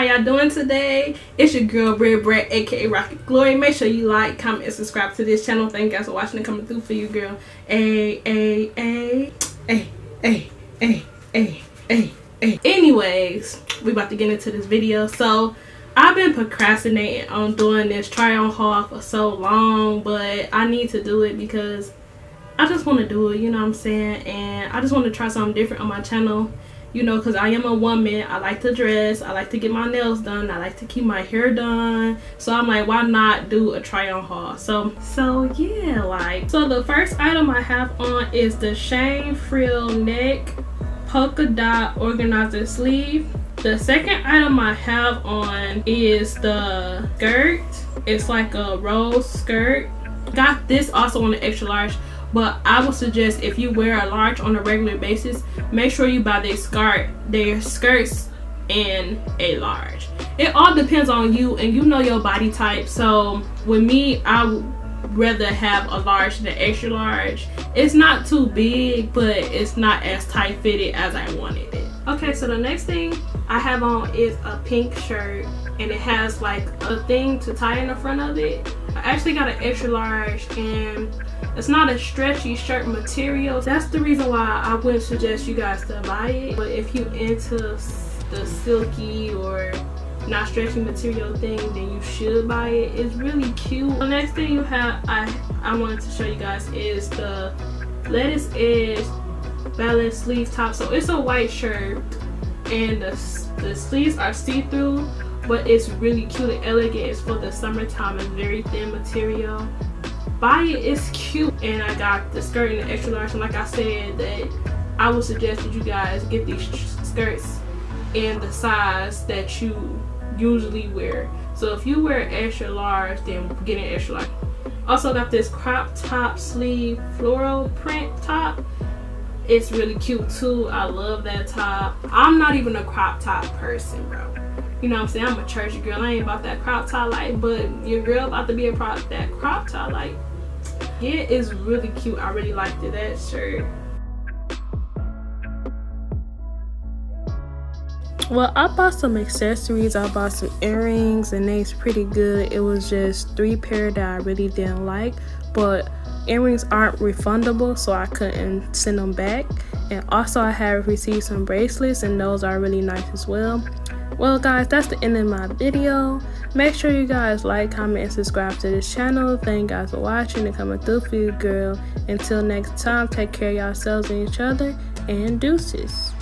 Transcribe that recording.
how y'all doing today? It's your girl Red Brett aka RockYourGlory. Make sure you like comment and subscribe to this channel. Thank you guys for watching and coming through for you girl. A a a a a a a a a. Anyways we about to get into this video. So I've been procrastinating on doing this try on haul for so long but I need to do it because I just want to do it you know what I'm saying? And I just want to try something different on my channel you know because i am a woman. I like to dress. I like to get my nails done. I like to keep my hair done. So i'm like why not do a try on haul? So so yeah like so the first item i have on is the Shein frill neck polka dot organza sleeve. The second item i have on is the skirt. It's like a rose skirt. Got this also on the extra large but I would suggest if you wear a large on a regular basis, make sure you buy their skirt, their skirts in a large. It all depends on you and you know your body type. So with me, I would rather have a large than extra large. It's not too big, but it's not as tight fitted as I wanted it. Okay, so the next thing I have on is a pink shirt and it has like a thing to tie in the front of it. I actually got an extra large and it's not a stretchy shirt material. That's the reason why I wouldn't suggest you guys to buy it. But if you into the silky or not stretchy material thing, then you should buy it. It's really cute. The next thing you have, I, I wanted to show you guys is the lettuce edge balance sleeve top. So it's a white shirt and the, the sleeves are see-through but it's really cute and elegant. It's for the summertime. It's very thin material. Buy it it's cute. And i got the skirt in the extra large. And like i said that i would suggest that you guys get these skirts in the size that you usually wear. So if you wear extra large then get an extra large. Also got this crop top sleeve floral print top. It's really cute too. I love that top. I'm not even a crop top person bro you know what I'm saying? I'm a church girl. I ain't about that crop top like, but your girl about to be a prop that crop top like it is really cute. I really liked it that shirt. Well i bought some accessories. I bought some earrings and they's pretty good. It was just three pair that i really didn't like but earrings aren't refundable so i couldn't send them back. And also i have received some bracelets and those are really nice as well well guys that's the end of my video. Make sure you guys like comment and subscribe to this channel. Thank you guys for watching and coming through for you girl. Until next time take care of yourselves and each other and deuces